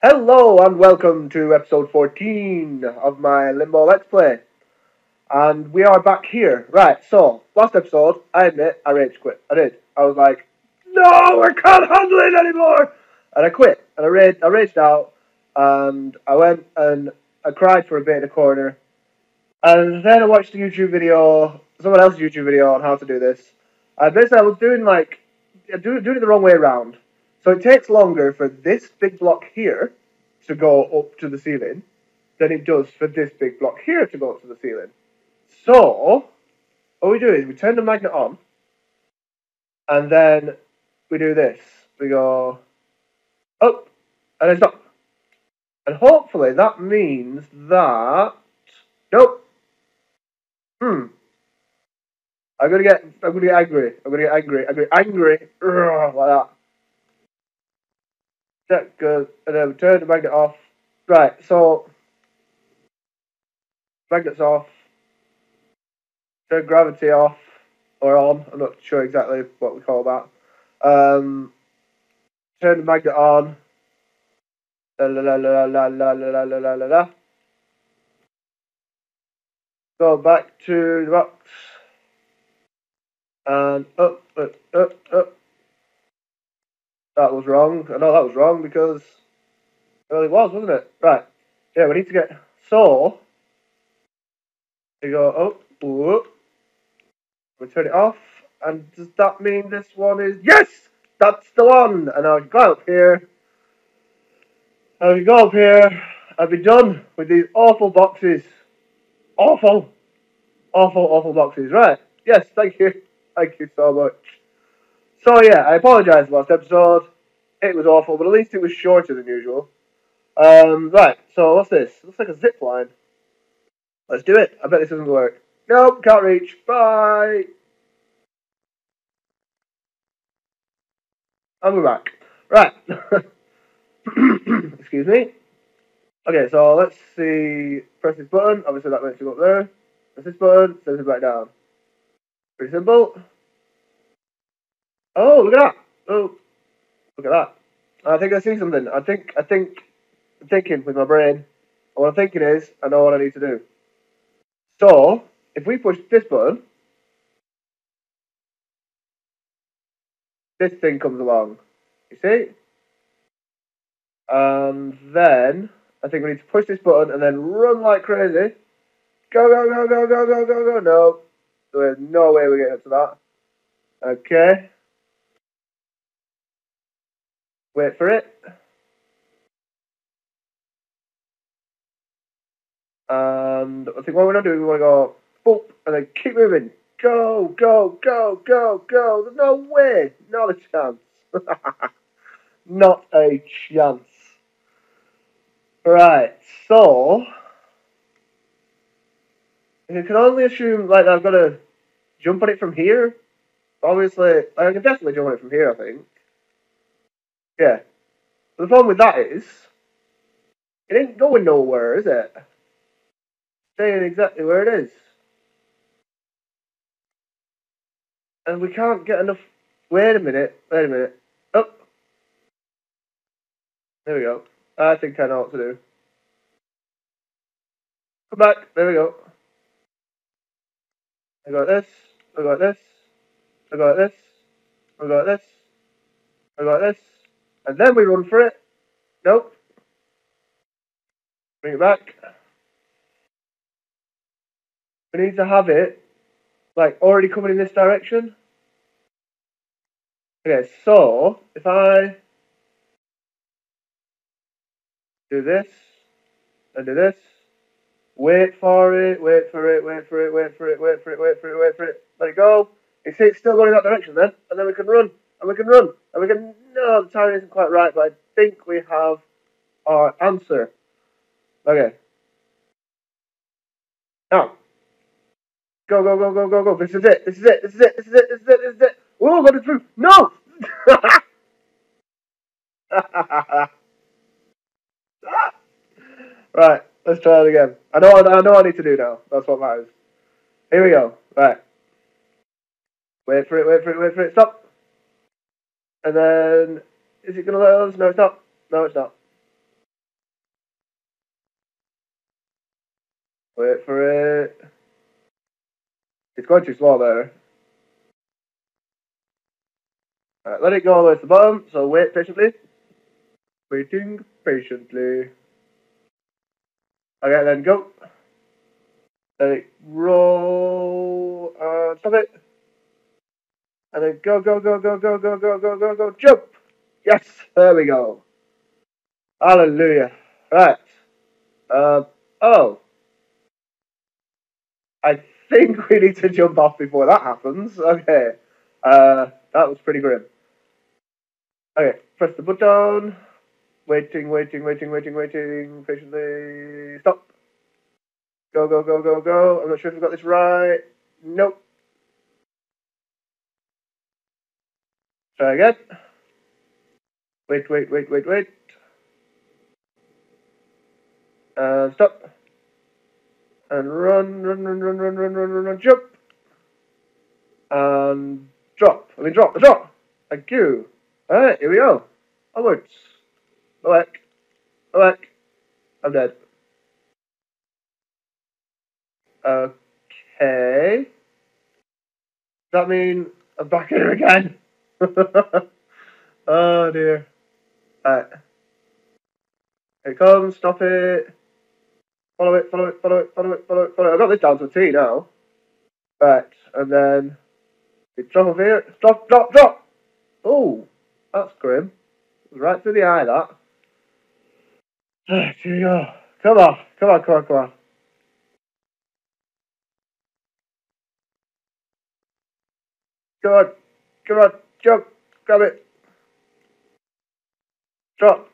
Hello and welcome to episode 14 of my Limbo Let's Play. And we are back here. Right, so, last episode, I admit, I rage quit. I did. I was like, no, I can't handle it anymore! And I quit. And I, raged, I raged out. And I went and I cried for a bit in the corner. And then I watched a YouTube video, someone else's YouTube video on how to do this. And basically I was doing like, doing it the wrong way around. So it takes longer for this big block here to go up to the ceiling than it does for this big block here to go up to the ceiling. So, what we do is we turn the magnet on, and then we do this. We go up, and it's stop. And hopefully that means that... Nope. Hmm. I'm gonna get, I'm gonna get angry. I'm gonna get angry. I'm gonna get angry. Ugh, like that. That good. And then we turn the magnet off. Right, so magnet's off. Turn gravity off or on. I'm not sure exactly what we call that. Um, turn the magnet on. La la la la la la la la la la la. Go back to the box. And up, up, up, up. That was wrong. I know that was wrong because well, it was, wasn't it? Right. Yeah, we need to get so. We go up, whoop. We turn it off, and does that mean this one is yes? That's the one. And you go up here. Now you go up here. I'll be done with these awful boxes. Awful, awful, awful boxes. Right. Yes. Thank you. Thank you so much. So yeah, I apologise last episode. It was awful, but at least it was shorter than usual. Um, right, so what's this? Looks like a zip line. Let's do it. I bet this doesn't work. Nope, can't reach. Bye. And we're back. Right. Excuse me. Okay, so let's see. Press this button. Obviously, that makes you go up there. Press this button. Sends it back down. Pretty simple. Oh, look at that. Oh, look at that. I think I see something. I think, I think, I'm thinking with my brain. What I'm thinking is, I know what I need to do. So, if we push this button, this thing comes along. You see? And then, I think we need to push this button and then run like crazy. Go, go, go, go, go, go, go, go. No. There's no way we're up to that. Okay. Wait for it. And I think what we're to do, we want to go boop, and then keep moving. Go, go, go, go, go. There's no way. Not a chance. Not a chance. Right, so. You can only assume, like, I've got to jump on it from here. Obviously, I can definitely jump on it from here, I think. Yeah. But the problem with that is, it ain't going nowhere, is it? Staying exactly where it is. And we can't get enough. Wait a minute. Wait a minute. Oh. There we go. I think I know what to do. Come back. There we go. I got this. I got this. I got this. I got this. I got this. And then we run for it. Nope. Bring it back. We need to have it, like, already coming in this direction. Okay, so, if I do this, and do this, wait for it, wait for it, wait for it, wait for it, wait for it, wait for it, wait for it, let it go. You see it's still going in that direction then, and then we can run, and we can run, and we can, no, the timing isn't quite right, but I think we have our answer. Okay. Now, go, go, go, go, go, go. This is it. This is it. This is it. This is it. This is it. This is it. Oh, got it through. No! right, let's try it again. I know, I know I need to do now. That's what matters. Here we go. Right. Wait for it, wait for it, wait for it. Stop. And then, is it going to let us? No, it's not. No, it's not. Wait for it. It's going too slow there. All right, let it go all the way to the bottom, so wait patiently. Waiting patiently. Okay, then go. Let it roll. Uh, stop it. And then go, go, go, go, go, go, go, go, go, go, jump! Yes, there we go. Hallelujah. Right. Uh, oh. I think we need to jump off before that happens. Okay. Uh, that was pretty grim. Okay, press the button. Waiting, waiting, waiting, waiting, waiting. Patiently. Stop. Go, go, go, go, go. I'm not sure if I've got this right. Nope. Try again. Wait, wait, wait, wait, wait. Uh, stop. And run, run, run, run, run, run, run, run, run, jump. And drop. I mean, drop, drop. Thank you. Alright, here we go. Onwards. Awake. Awake. I'm dead. Okay. Does that mean I'm back here again? oh dear. Alright. Here it comes, stop it. Follow it, follow it, follow it, follow it, follow it, follow it. I've got this down to a T now. Right, and then drop off here. Drop, drop, drop! Oh, that's grim. Right through the eye, that. Here you go. Come on, come on, come on, come on. Come on, come on, jump, grab it. Drop,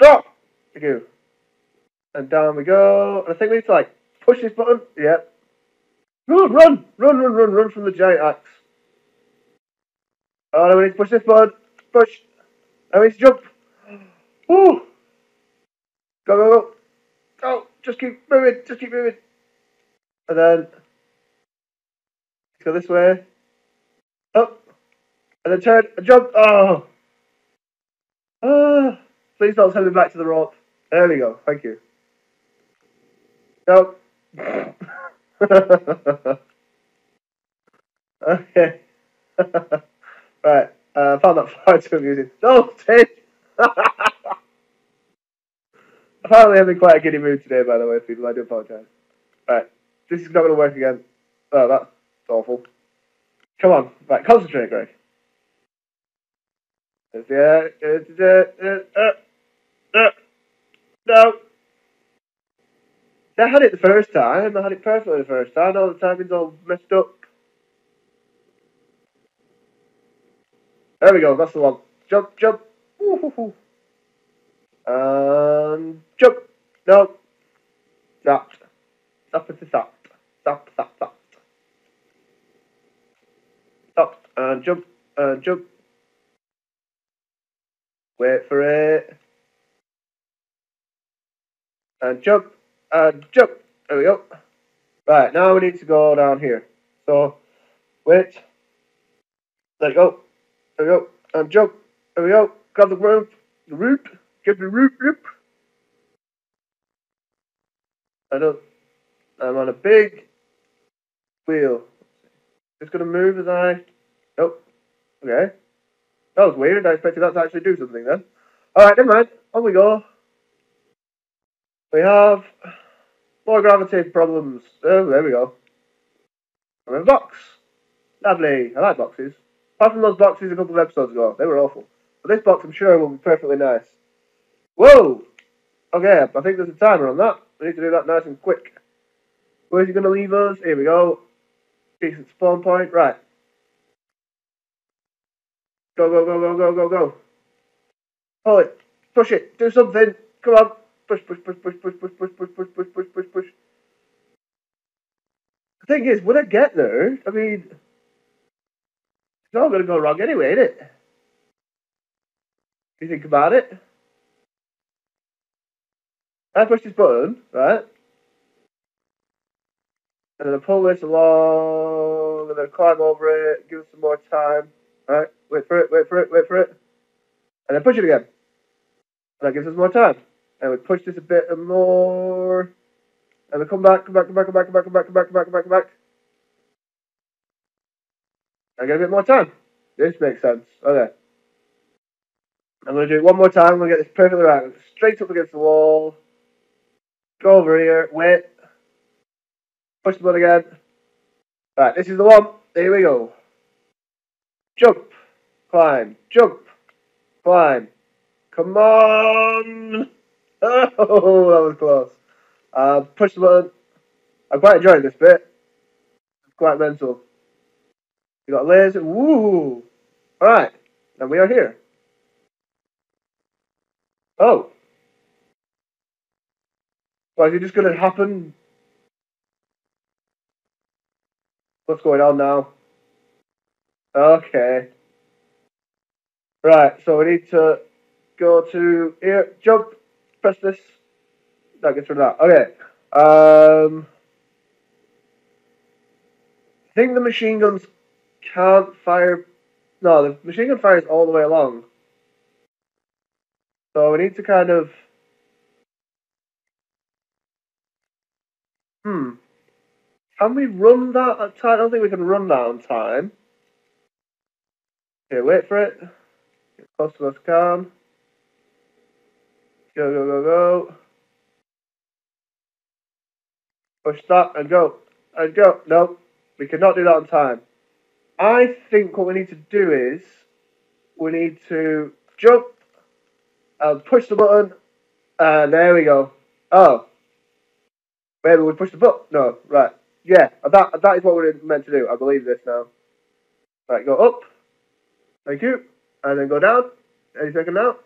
drop! Thank you. And down we go. And I think we need to like push this button. Yep. Run, run, run, run, run, run from the giant axe. Oh, no, we need to push this button. Push. And we need to jump. Woo! Go, go, go. Go. Just keep moving. Just keep moving. And then go this way. And then turn and jump. Oh. Ah. Please don't send me back to the rope. There we go. Thank you. Go. okay. right. Uh, found that far too amusing. Don't take. Apparently, I'm in quite a giddy mood today, by the way, people. I do apologise. Right. This is not going to work again. Oh, that's awful. Come on. Right, concentrate, Greg. Yeah, uh, uh, uh, no. I had it the first time. I had it perfectly the first time. All the timing's all messed up. There we go. That's the one. Jump, jump. Woo-hoo-hoo. And jump. No. Stop. Stop it. Stop. Stop. Stop. Stop. Stop. And jump. And jump. Wait for it. And jump. And jump. There we go. Right, now we need to go down here. So, wait. There you go. There we go. And jump. There we go. Grab the root. The root. Get the root. Root. I don't. I'm on a big wheel. It's going to move as I. Nope. Okay. That was weird. I expected that to actually do something then. Alright, never mind. On we go. We have more gravity problems. Oh, there we go. And a box. Lovely. I like boxes. Apart from those boxes a couple of episodes ago. They were awful. But this box, I'm sure, will be perfectly nice. Whoa! Okay, I think there's a timer on that. We need to do that nice and quick. Where's he going to leave us? Here we go. Decent spawn point. Right. Go, go, go, go, go, go, go. Pull it. Push it. Do something. Come on. Push, push, push, push, push, push, push, push, push, push, push, push, push. The thing is, when I get there, I mean, it's all going to go wrong anyway, ain't it? You think about it? I push this button, right? And then I pull this along, and then climb over it, give it some more time, right? Wait for it, wait for it, wait for it. And then push it again. And that gives us more time. And we push this a bit more. And then come back, come back, come back, come back, come back, come back, come back, come back, come back, come back. I get a bit more time. This makes sense. Okay. I'm going to do it one more time. I'm going to get this perfectly right. Straight up against the wall. Go over here. Wait. Push the button again. Right, this is the one. Here we go. Jump. Climb. Jump. Climb. Come on. Oh, that was close. Uh, push the button. I'm quite enjoying this bit. It's quite mental. You got laser. Woo! Alright. And we are here. Oh. Well, is it just going to happen? What's going on now? Okay. Right, so we need to go to here, jump, press this. That gets rid of that. Okay. Um, I think the machine guns can't fire. No, the machine gun fires all the way along. So we need to kind of. Hmm. Can we run that? I don't think we can run that on time. Okay, wait for it. Get close to us can. Go, go, go, go. Push that and go. And go. No, we cannot do that on time. I think what we need to do is we need to jump and push the button and there we go. Oh. Maybe we push the button. No, right. Yeah, that that is what we're meant to do. I believe this now. Right, go up. Thank you. And then go down. Any second now.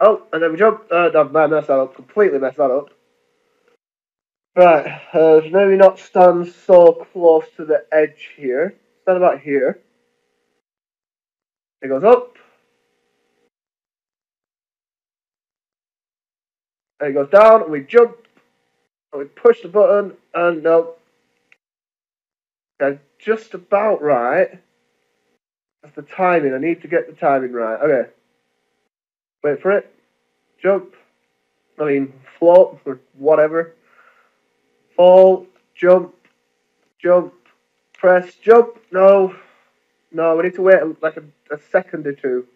Oh, and then we jump. Uh, no, I messed that up. Completely messed that up. Right, uh, so maybe not stand so close to the edge here. Stand about here. It goes up. And it goes down, and we jump, and we push the button, and no. That's just about right. That's the timing. I need to get the timing right. Okay. Wait for it. Jump. I mean, float or whatever. Fall. Jump. Jump. Press. Jump. No. No, we need to wait like a, a second or two.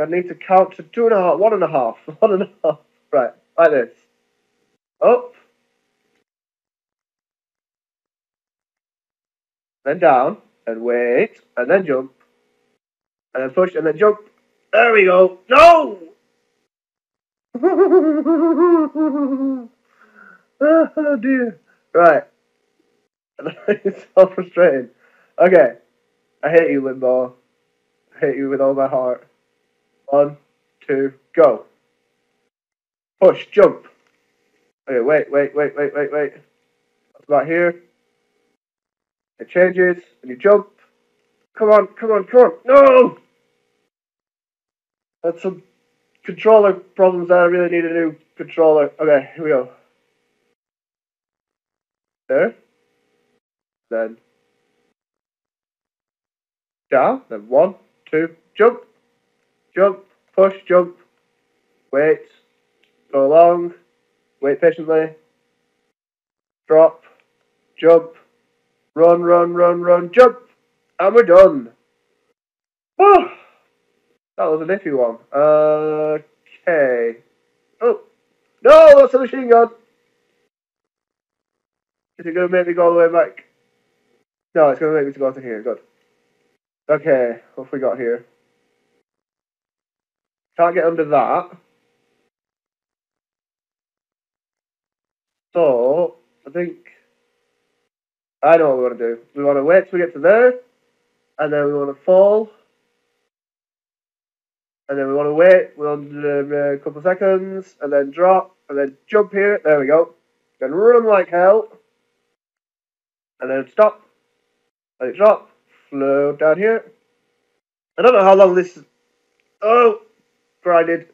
I need to count to two and a half, one and a half, one and a half. Right, like this. Up. Then down, and wait, and then jump. And then push, and then jump. There we go. No! oh dear. Right. it's so frustrating. Okay. I hate you, Limbo. I hate you with all my heart. One, two, go. Push, jump. Okay, wait, wait, wait, wait, wait, wait. That's about here. It changes, and you jump. Come on, come on, come on. No! That's some controller problems that I really need a new controller. Okay, here we go. There. Then down. Then one, two, jump, jump, push, jump, wait, go along, wait patiently, drop, jump, run, run, run, run, jump, and we're done. Oh, that was a iffy one. Okay. Oh, no, that's a machine gun. Is it going to make me go all the way back? No, it's going to make me go to here. Good. Okay, what have we got here? Can't get under that. So, I think I know what we want to do. We want to wait till we get to there, and then we want to fall, and then we want to wait we want to do a couple of seconds, and then drop, and then jump here. There we go. Then run like hell, and then stop, it drop, flow down here. I don't know how long this. Oh, grinded.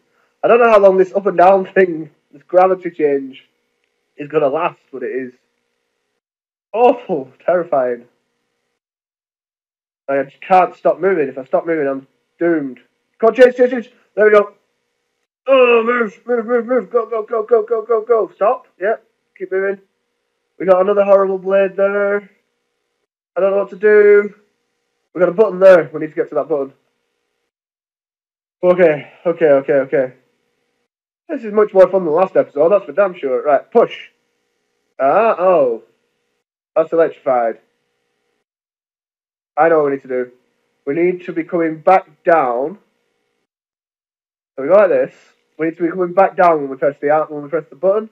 I don't know how long this up and down thing, this gravity change, is gonna last, but it is awful, terrifying. I just can't stop moving. If I stop moving, I'm doomed. Come on, change, change. There we go. Oh, move, move, move, move. Go, go, go, go, go, go, go. Stop. Yep. Keep moving. We got another horrible blade there. I don't know what to do. We got a button there. We need to get to that button. Okay, okay, okay, okay. This is much more fun than the last episode, that's for damn sure. Right, push. Ah, oh. That's electrified. I know what we need to do. We need to be coming back down. So we go like this. We need to be coming back down when we press the out when we press the button.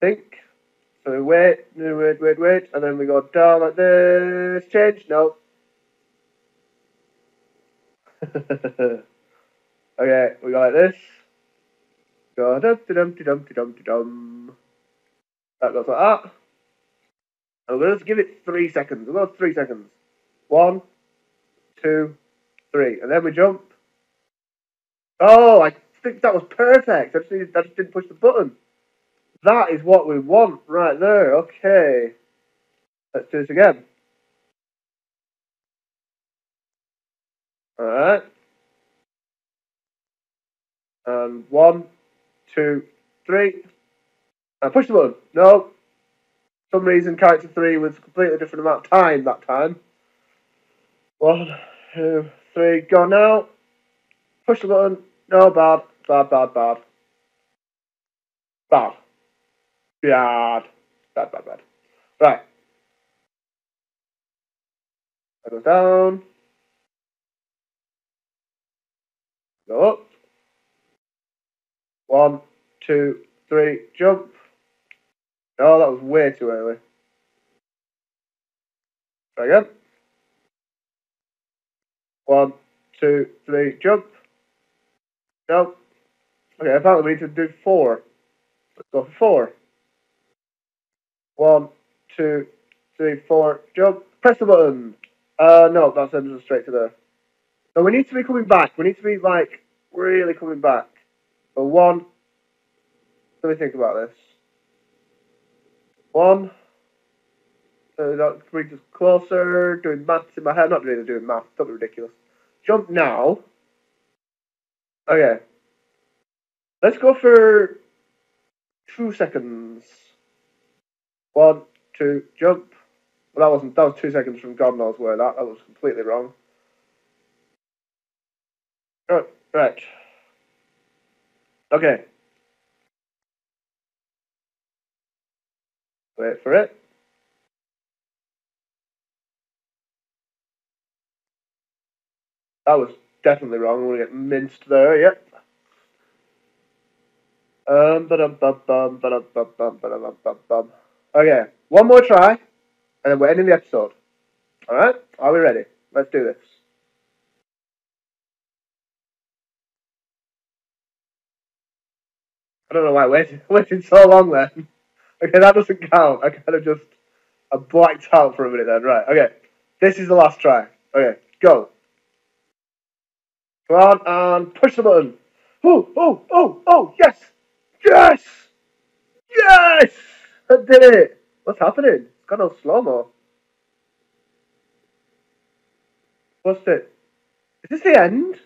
I think. So we wait, wait, wait, wait, and then we go down like this. Change? No. okay, we go like this. Go dum dum dum dum dum That goes like that. To give it three seconds. We'll three seconds. One, two, three. And then we jump. Oh, I think that was perfect. I just, needed, I just didn't push the button. That is what we want right there. Okay. Let's do this again. Alright. And one, two, three. And push the button. No. Some reason, character three was a completely different amount of time that time. One, two, three, go now. Push the button. No, bad, bad, bad, bad. Bad. Bad. Bad, bad, bad. Right. I go down. Go up. One, two, three, jump. Oh, that was way too early. Try again. One, two, three, jump. No. Okay, apparently we need to do four. Let's go for four. One, two, three, four, jump. Press the button. Uh, no, that sends us straight to there. No, we need to be coming back. We need to be, like, really coming back. So one, let me think about this. One, so that brings us closer, doing maths in my head. Not really doing maths, don't be ridiculous. Jump now. Okay. Let's go for two seconds. One, two, jump. Well, that wasn't, that was two seconds from God knows where that, that was completely wrong. Right, right. Okay. Wait for it. That was definitely wrong. I'm going to get minced there, yep. Um, ba-dum, ba-dum, bum, ba-dum, bum, bum. Okay, one more try, and then we're ending the episode. Alright, are we ready? Let's do this. I don't know why I waited, waited so long then. Okay, that doesn't count. I kind of just I blacked out for a minute then. Right, okay. This is the last try. Okay, go. Come on, and push the button. Oh, oh, oh, oh, yes! Yes! Yes! I did it! What's happening? It's got no slow-mo. What's it? Is this the end?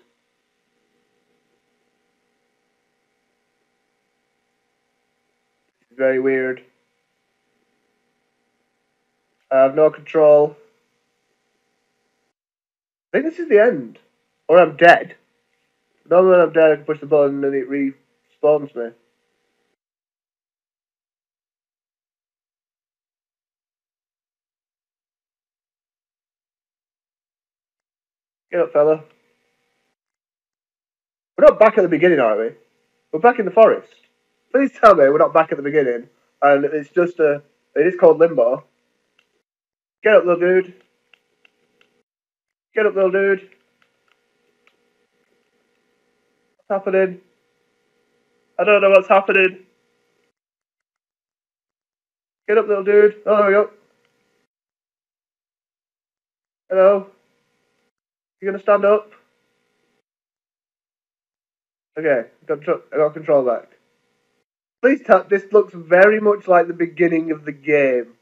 Very weird. I have no control. I think this is the end. Or I'm dead. Normally when I'm dead I can push the button and it respawns me. Get up, fella. We're not back at the beginning, are we? We're back in the forest. Please tell me we're not back at the beginning and it's just a. It is called limbo. Get up, little dude. Get up, little dude. What's happening? I don't know what's happening. Get up, little dude. Oh, there we go. Hello. You gonna stand up? Okay, I got, I got control back. Please tell. This looks very much like the beginning of the game.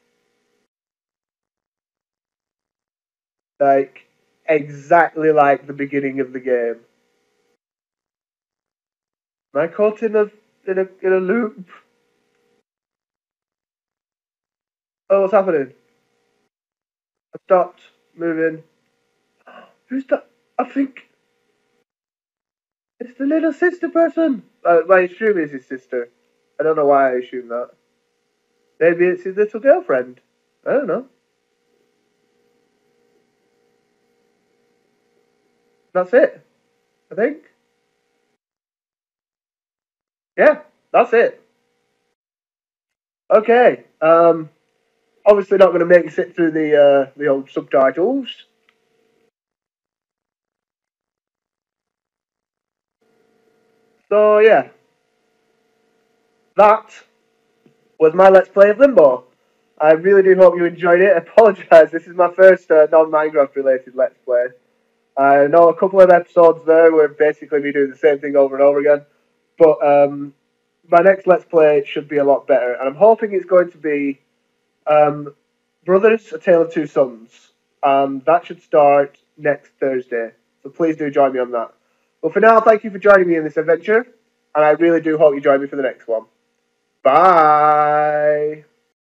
Like exactly like the beginning of the game. Am I caught in a in a in a loop? Oh, what's happening? I stopped moving. Who's that? I think it's the little sister person. Uh, I assume it's his sister. I don't know why I assume that. Maybe it's his little girlfriend. I don't know. That's it. I think. Yeah, that's it. Okay. Um, obviously not going to make it sit through the uh, the old subtitles. So yeah, that was my Let's Play of Limbo. I really do hope you enjoyed it. I apologise, this is my first uh, non-Minecraft related Let's Play. I know a couple of episodes there were basically me doing the same thing over and over again, but um, my next Let's Play should be a lot better, and I'm hoping it's going to be um, Brothers: A Tale of Two Sons. Um, that should start next Thursday, so please do join me on that. But for now, thank you for joining me in this adventure, and I really do hope you join me for the next one. Bye.